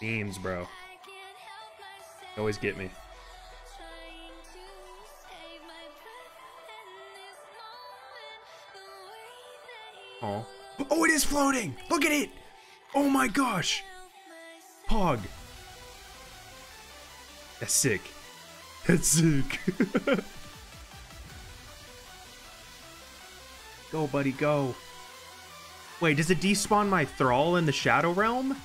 Beams, bro. They Always get me. Oh. Oh, it is floating! Look at it! Oh my gosh! Pog. That's sick. That's sick. go, buddy, go. Wait, does it despawn my Thrall in the Shadow Realm?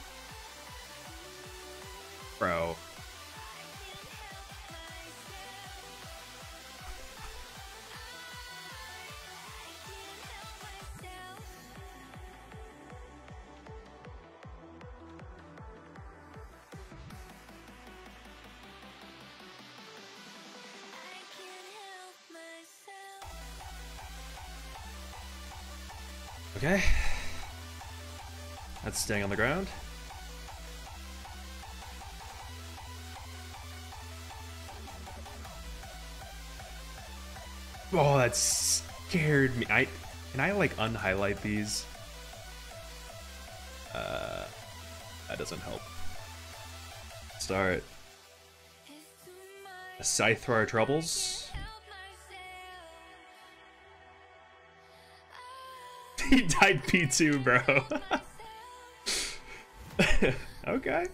Bro. Okay. That's staying on the ground. Oh, that scared me. I can I like unhighlight these? Uh, that doesn't help. Start. A scythe for our troubles. he died P2, bro. okay.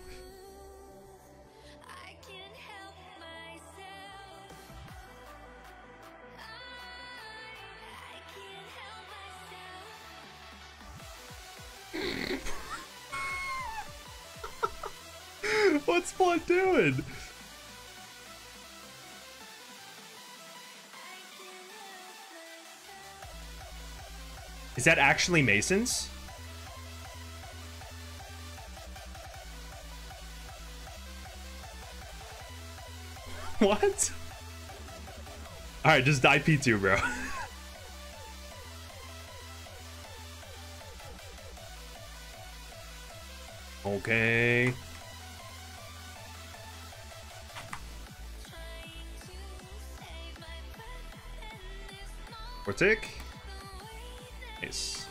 Blood doing? Is that actually Masons? What? Alright, just die P2, bro. okay. Vortic. Nice.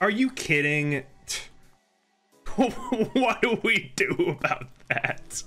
Are you kidding? what do we do about that?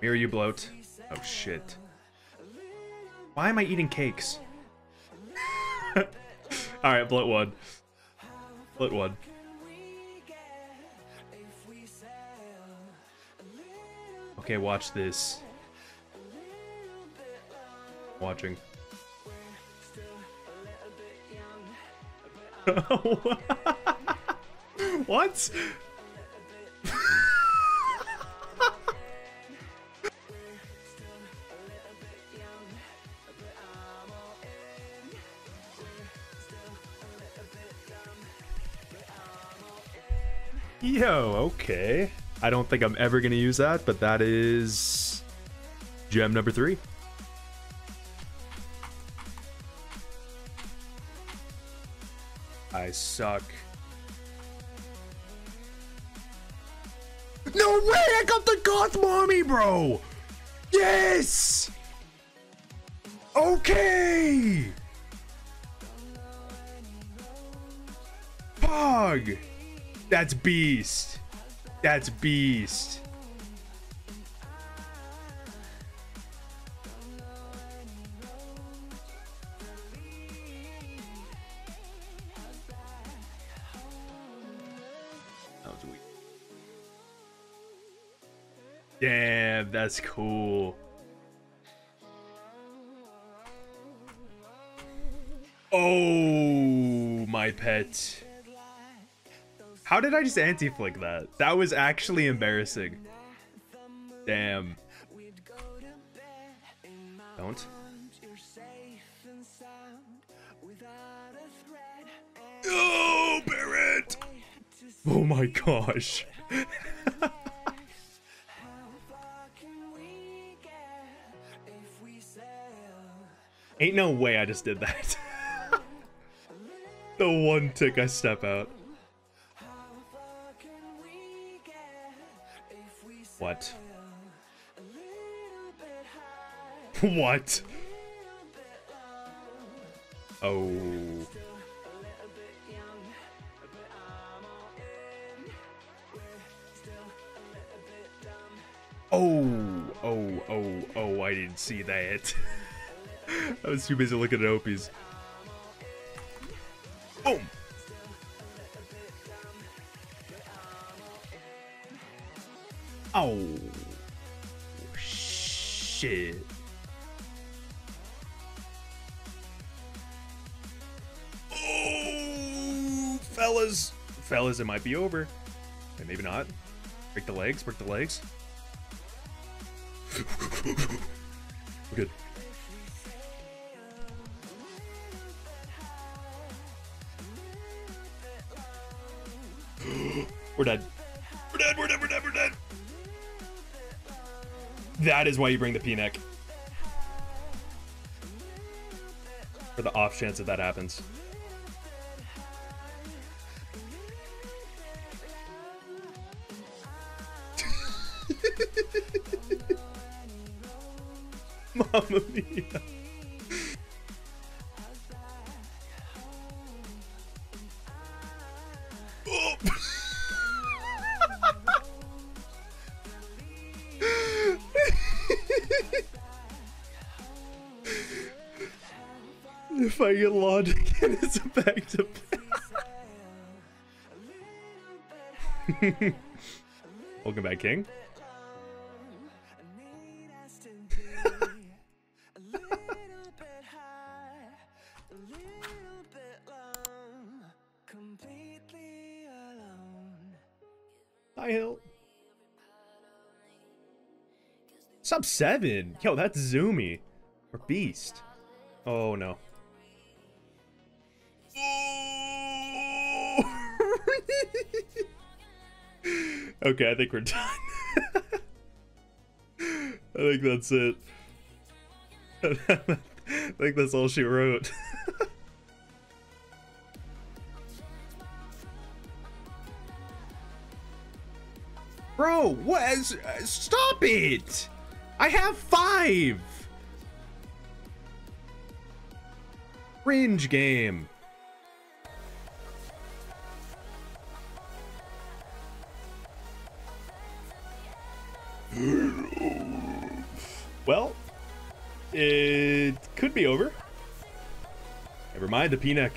Mirror you bloat. Oh shit. Why am I eating cakes? Alright, bloat one. Bloat one. Okay, watch this. Watching. what? Yo, okay. I don't think I'm ever going to use that, but that is gem number three. I suck. No way! I got the goth mommy, bro! Yes! Okay! Pog! That's beast. That's beast. That was weak. Damn, that's cool. Oh, my pet. How did I just anti-flick that? That was actually embarrassing. Damn. Don't. Oh, Barret! Oh my gosh. Ain't no way I just did that. the one tick I step out. what? Oh. Oh, oh, oh, oh, I didn't see that. I was too busy looking at Opies. Boom! Oh. Shit. Fellas. Fellas, it might be over. And maybe not. Break the legs, break the legs. We're good. we're dead. We're dead, we're dead, we're dead, we're dead. That is why you bring the P-neck. For the off chance that that happens. Mamma mia. Oh. if I get logic again, it's back to Welcome back, King. Hi, Hill. Sub 7? Yo, that's Zoomy. Or Beast. Oh, no. okay, I think we're done. I think that's it. I think that's all she wrote. Bro, what? Uh, stop it! I have five! Cringe game. well, it could be over. Never mind the P-neck.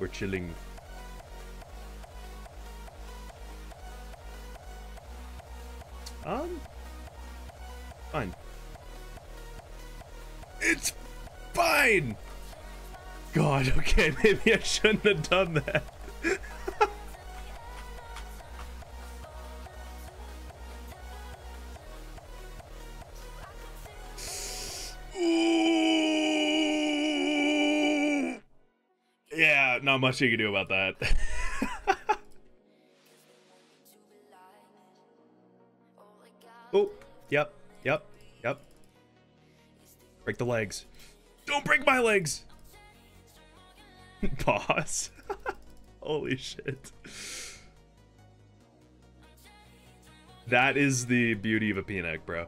We're chilling. Um, fine. It's fine! God, okay, maybe I shouldn't have done that. yeah, not much you can do about that. oh, yep, yep, yep. Break the legs. Don't break my legs! Boss. Holy shit. That is the beauty of a P-neck, bro.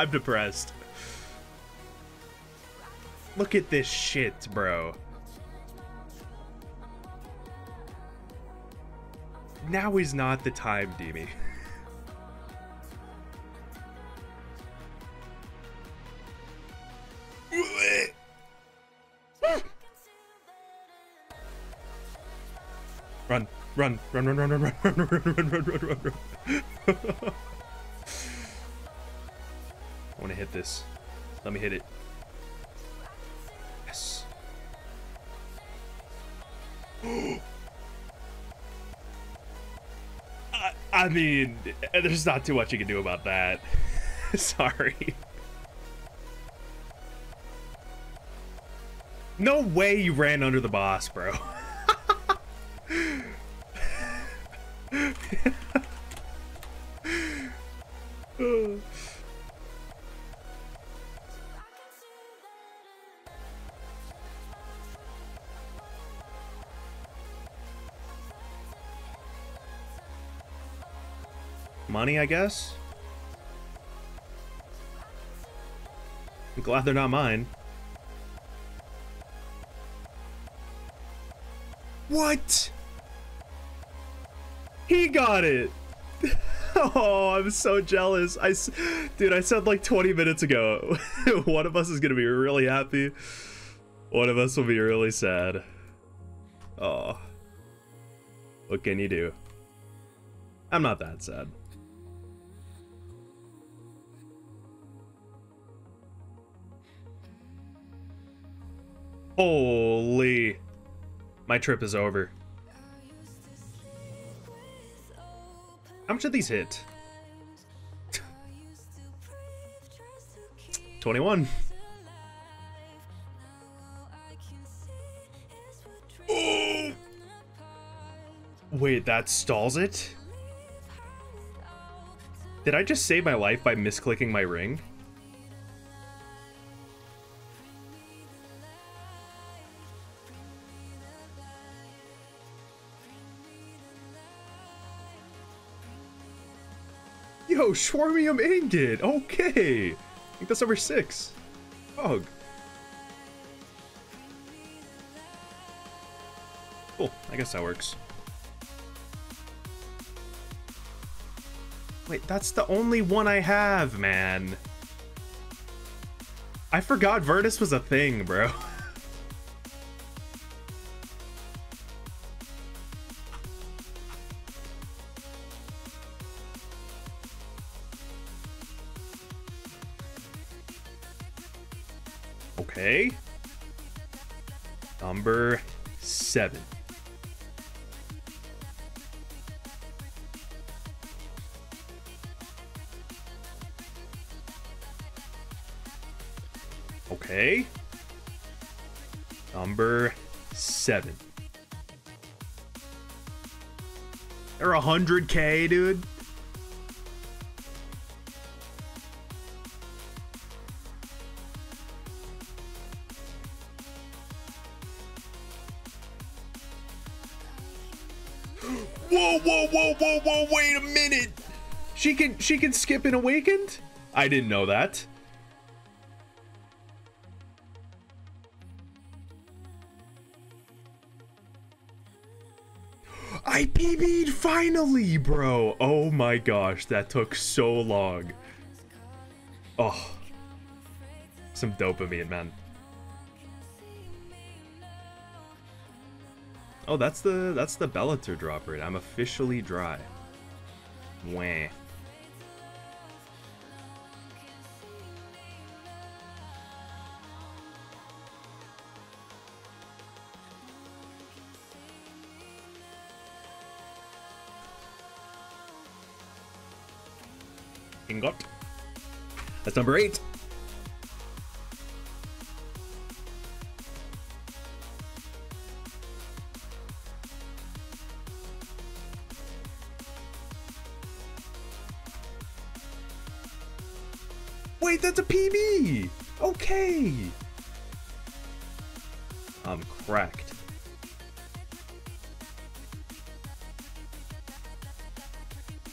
I'm depressed. Look at this shit, bro. Now is not the time, Demi. Run, run, run, run, run, run, run, run, run, run, run, run, run, run. Hit this. Let me hit it. Yes. I mean, there's not too much you can do about that. Sorry. No way you ran under the boss, bro. Money, I guess? I'm glad they're not mine. What? He got it. oh, I'm so jealous. I, dude, I said like 20 minutes ago, one of us is gonna be really happy. One of us will be really sad. Oh. What can you do? I'm not that sad. Holy. My trip is over. How much did these hit? 21. Oh! Wait, that stalls it? Did I just save my life by misclicking my ring? Yo, Chromium Ingot! Okay! I think that's number six. Ugh. Cool, I guess that works. Wait, that's the only one I have, man. I forgot Virtus was a thing, bro. Number seven. Okay. Number seven. They're a 100k, dude. Whoa, whoa, whoa, whoa, whoa, wait a minute. She can she can skip an awakened? I didn't know that. I PB'd finally, bro. Oh my gosh, that took so long. Oh. Some dopamine, man. Oh, that's the that's the Bellator drop rate. I'm officially dry. Wah. Ingot. That's number eight. Wait, that's a PB! Okay! I'm cracked.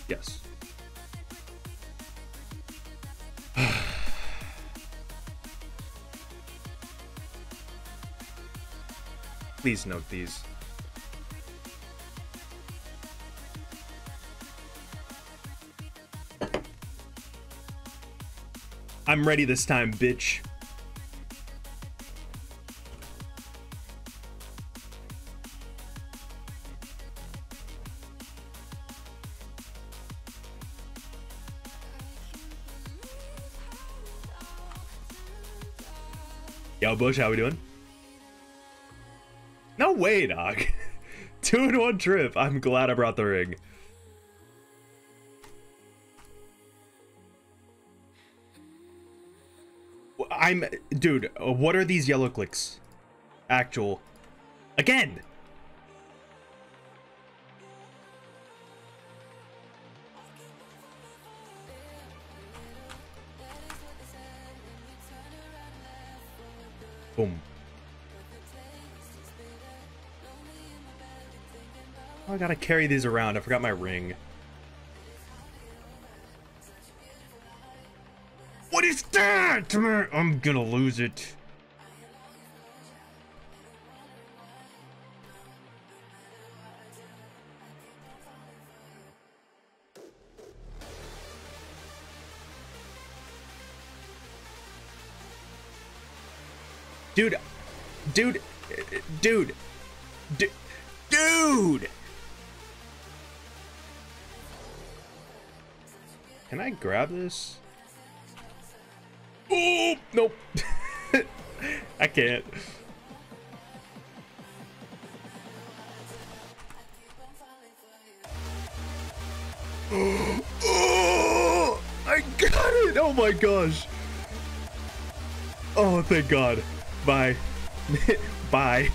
Yes. Please note these. I'm ready this time, bitch. Yo, Bush, how we doing? No way, dog. Two in one trip. I'm glad I brought the ring. I'm, dude. uh, What are these yellow clicks? Actual. Again. Boom. Oh, I gotta carry these around. I forgot my ring. What is that? I'm gonna lose it. Dude, dude, dude, dude, dude. Can I grab this? Oh, nope. I can't. I got it. Oh my gosh. Oh, thank God. Bye. Bye.